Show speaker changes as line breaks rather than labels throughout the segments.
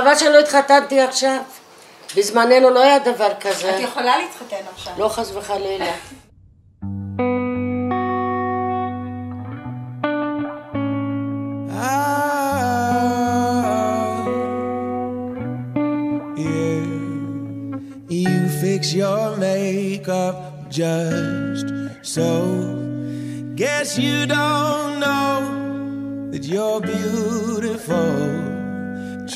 חבל שלא התחתנתי עכשיו. בזמננו לא היה דבר כזה.
את יכולה להתחתן עכשיו.
לא חס וחלילה.
Fix your makeup just so. Guess you don't know that you're beautiful.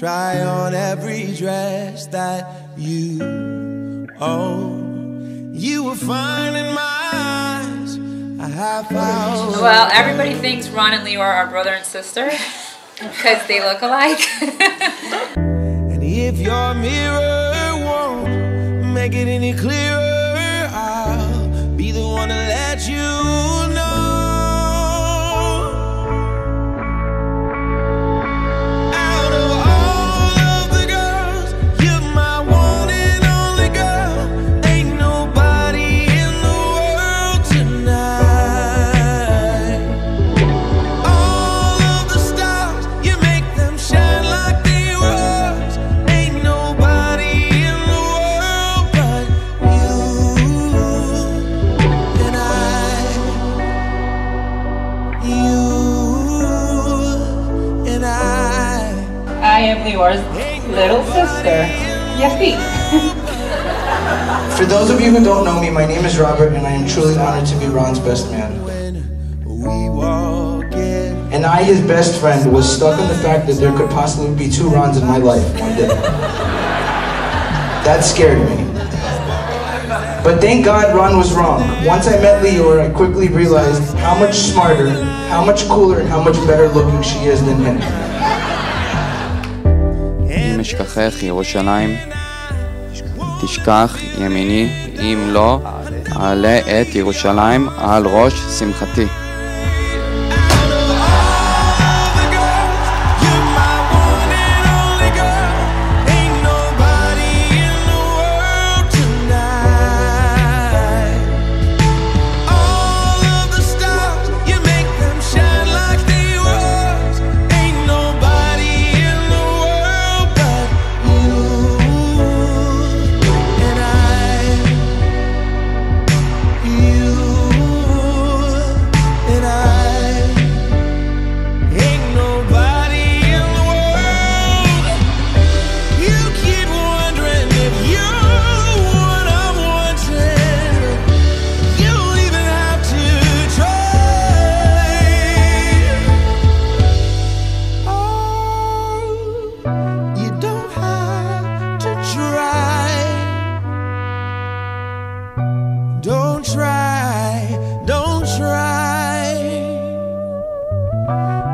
Try on every dress that you own. You were fine in my eyes. A half hour.
Well, everybody thinks Ron and Lior are our brother and sister because they look alike.
And if your mirror won't make it any clearer,
am Lior's little sister. Yippee.
For those of you who don't know me, my name is Robert, and I am truly honored to be Ron's best man. And I, his best friend, was stuck on the fact that there could possibly be two Rons in my life one day. That scared me. But thank God Ron was wrong. Once I met Leora, I quickly realized how much smarter, how much cooler, and how much better looking she is than him.
אשכחך ירושלים, תשכח ימיני, אם לא, אעלה את ירושלים על ראש שמחתי.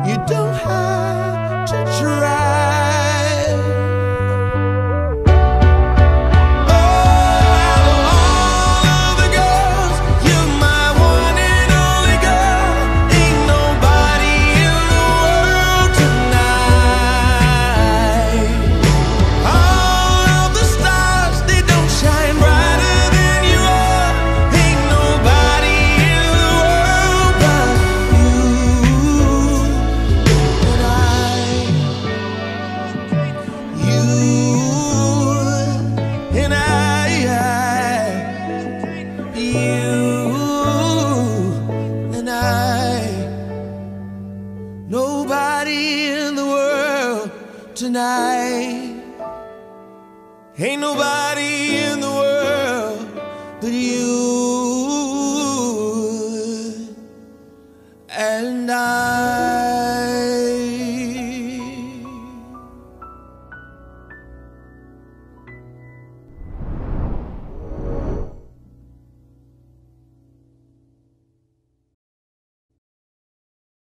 You don't have to try. Ain't nobody in the world but you and I.